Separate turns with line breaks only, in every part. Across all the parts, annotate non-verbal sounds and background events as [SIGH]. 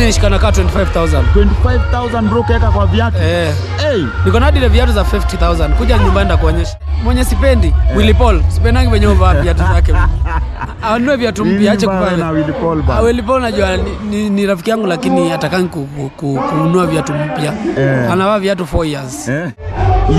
Hizi nishikana kaa 25000.
25000 bro kaeka kwa viatu
Eh.
hey.
Niko na dile ile viatu za 50000. Kuja nyumbani ndakuonyesha. Mwenye sipendi, Willy Paul. Sipendangi venye uvaa viatu zake. [LAUGHS] Anunue viatu mpya ache
na. Willy Paul bana?
Ah, Willy Paul najua ni, ni, ni rafiki yangu lakini atakangi ku, ku, ku, kununua viatu mpya.
Eh.
Anavaa viatu 4 years.
Eh.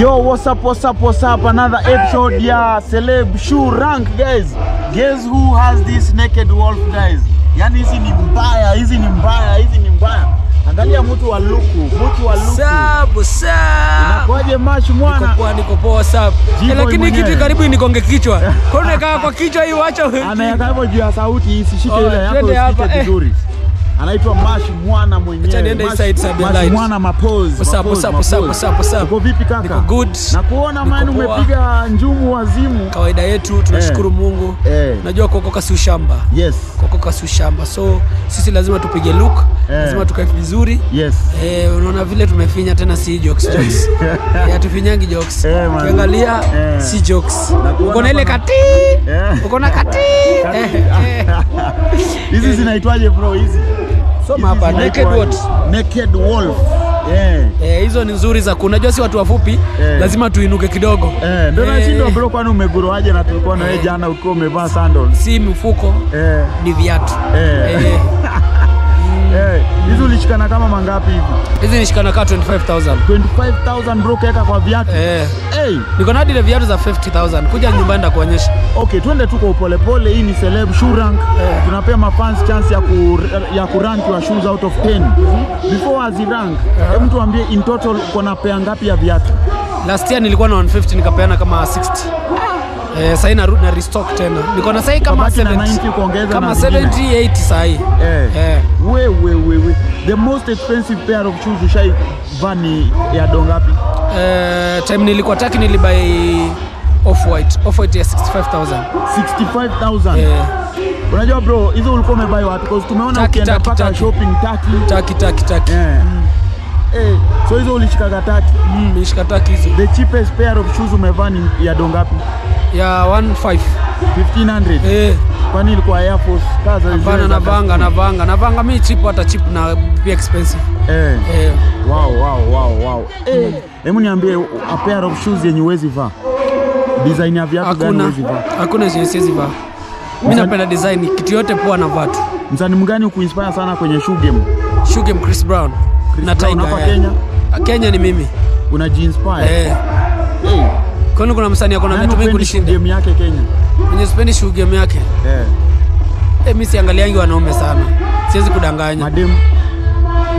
Yo, what's up, what's up, what's up? Another episode ya Celeb Shoe Rank, guys. Guess who has this naked wolf, guys? Yani hizi ni mbaya, hizi ni mbaya, hizi ni mbaya. Angalia mtu wa luku, mtu wa luku.
Sabu sabu.
Inakuwaje mash
Niko
mwana?
poa, niko poa sabu. Eh, lakini kitu karibu nikonge kichwa. [LAUGHS] Kwa nini kaa kwa kichwa hii wacha.
Anaweka hapo juu ya sauti isishike
Oh,
ile yako
hapa, eh.
vizuri. Anaitwa Mash Mwana mwenyewe.
Acha niende
Mash-. Mwana Mapozi.
What's up, what's up, what's up, what's up, what's up?
Uko vipi kaka?
Niko good.
Na kuona man umepiga njumu wazimu.
Kawaida yetu tunashukuru Mungu.
Eh.
Najua kuokoka si ushamba.
Yes.
Kuokoka si ushamba. So sisi lazima tupige look,
Eh.
lazima tukae vizuri.
Yes.
Eh, unaona vile tumefinya tena si jokes [LAUGHS] jokes. Eh, hatufinyangi jokes.
Eh.
Ukiangalia
Eh.
si jokes. Uko na ile kati.
Eh.
Uko na kati. [LAUGHS] Eh, eh. [LAUGHS]
Hizi zinaitwaje bro hizi?
Soma hapa naked what?
Naked wolf. Eh.
Eh, hizo ni nzuri za kunajua si watu wafupi
yeah.
lazima tuinuke kidogo.
Eh, ndio
na
shindo bro kwani umeguruaje? na tulikuwa na wewe
Eh.
jana ukiwa umevaa sandals.
Si mfuko
Eh.
ni viatu.
Eh.
Eh,
Eh, hizi ulishikana kama mangapi hivi?
hizi nishikana kama 25000.
25000 bro kaeka kwa viatu.
Eh,
Hey.
niko na ile viatu za 50000. Kuja nyumbani ndakuonyesha.
Okay, twende tu kwa upolepole. Hii ni Celeb Shoe Rank.
Eh.
Tunapea mafans chance ya ku, ya kurank your shoes out of 10. Before azirank, hebu tuambie in total uko na ngapi ya viatu?
Last year nilikuwa na 150 nikapeana kama 60. Eh, sahii na na restock tena. Niko na sahii kama
Ukabaki na
70.
90 kuongeza
Kama
na zingine.
70 80 sasa.
Eh.
Eh.
We, we, we, we. The most expensive pair of shoes ushaivaa ni ya dongapi?
Eh, time nilikuwa taki nilibai off white. Off white ya 65000.
65,000.
Eh,
Unajua bro, hizo ulikuwa umebai wapi? Because tumeona ukienda paka shopping taki.
taki taki taki.
Eh. Eh, so hizo ulishikaga taki.
Mm, nilishika taki hizo.
The cheapest pair of shoes umevaa ni ya dongapi?
Ya 15.
1500.
Eh,
Kwani ilikuwa Air Force kaza hizo.
hapana navanga navanga. Navanga mimi cheap hata cheap na pia expensive.
Eh.
Eh,
Wow, wow, wow, wow. Eh, hebu niambie a pair of shoes yenye uwezi vaa. Design ya viatu gani uwezi vaa?
hakuna yenye siwezi vaa. Mimi napenda design kitu yote poa na vatu.
Msanii mgani ukuinspire sana kwenye shoe game?
Shoe game Chris Brown na Tiger. eh.
Kenya?
Ah, Kenya ni mimi.
Unajiinspire?
Eh,
Eh,
kwani kuna msanii akona vitu
vingi
kunishinda.
game yake Kenya?
Mwenye sipendi game yake.
Eh,
Eh, mimi siangaliangi wanaume sana. Siwezi kudanganya.
madem.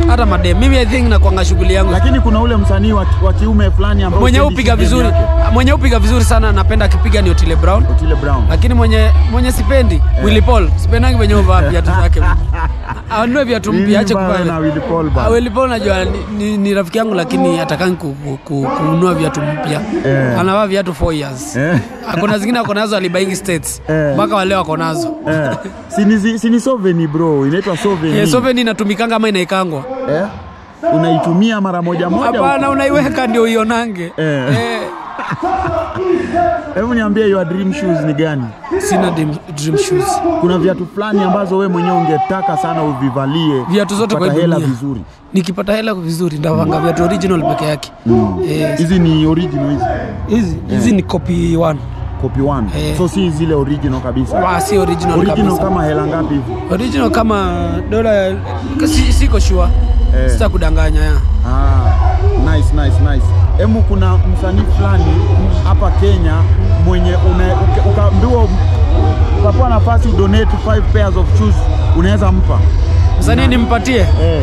Hata madem. Mimi I think nakwanga shughuli yangu.
Lakini kuna ule msanii wa, wa kiume fulani ambaye
Mwenye upiga vizuri. Mwenye upiga vizuri sana napenda akipiga ni Otile Brown.
Otile Brown.
Lakini mwenye mwenye sipendi Willy Paul. Sipendangi venye uvaa viatu zake. [LAUGHS] [LAUGHS] Anunue viatu mpya ache
kupanda. Willy Paul
Ah, najua ni, ni, rafiki yangu lakini atakangi ku, ku, ku, kununua viatu mpya.
yeah.
Anavaa viatu 4 years.
yeah.
Akona zingine ako nazo alibaingi states
mpaka
mpaka wale wako nazo.
yeah. sini, sini soveni bro, inaitwa soveni.
yeah, Soveni inatumikanga ama inaikangwa?
yeah. Unaitumia mara moja moja.
Hapana, unaiweka ndio uionange.
yeah.
Eh, [LAUGHS]
Hebu niambie your dream shoes ni gani?
sina dream, dream shoes.
Kuna viatu fulani ambazo we mwenyewe ungetaka sana uvivalie.
Viatu zote kwa
hela vizuri.
Nikipata hela vizuri ndavanga viatu original peke yake. Hizi Eh,
yes. ni original hizi.
hizi hizi ni copy one.
Copy one.
Eh.
So si zile original kabisa.
Wa si original,
Original
kabisa.
kama hela ngapi hivi?
Original kama dola si, siko sure.
Eh.
Sita kudanganya ya.
Ah, nice nice nice. Emu kuna msanii fulani hapa Kenya mwenye ukaambiwa ukapewa nafasi udonate 5 pairs of shoes unaweza mpa.
Msanii nimpatie?
Eh.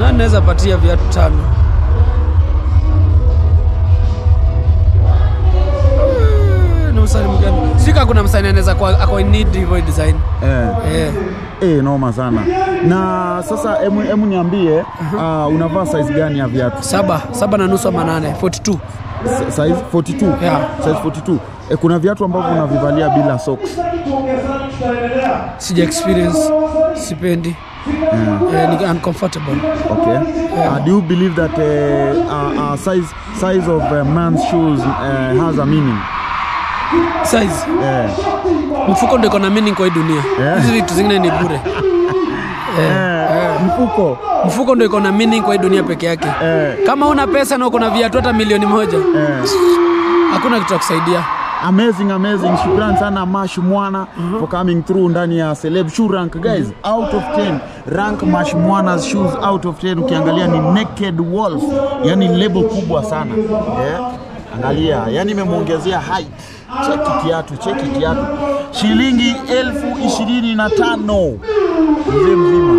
Na naweza patia viatu tano. Eh, Ni msanii mgani? Sika kuna msanii anaweza kwa ako in need hivyo design.
Eh.
Eh.
Eh, noma sana. Na sasa emu, emu niambie uh, unavaa size gani ya viatu?
Saba, saba na nusu ama nane, 42.
S- Size 42.
Yeah.
Size 42. e, kuna viatu ambavyo unavivalia bila socks.
Sija experience, sipendi. Eh, ni uncomfortable.
Okay. Yeah. Uh, do you believe that uh, uh, uh, size size of uh, man's shoes uh, has a meaning?
Size.
yeah.
Mfuko ndo iko na meaning kwa hii dunia.
Yeah.
Hizi vitu zingine ni bure. [LAUGHS]
Eh, mfuko
mfuko ndo iko na meaning kwa hii dunia peke yake
yeah.
kama una pesa na uko na viatu hata milioni moja
eh.
hakuna kitu cha kusaidia
amazing amazing shukran sana mash mwana for coming through ndani ya celeb shoe rank guys out of 10 rank mash mwana's shoes out of 10 ukiangalia ni naked wolf yani lebo kubwa sana yeah. angalia yani imemwongezea height cheki kiatu cheki kiatu shilingi elfu ishirini na tano. Mzee mzima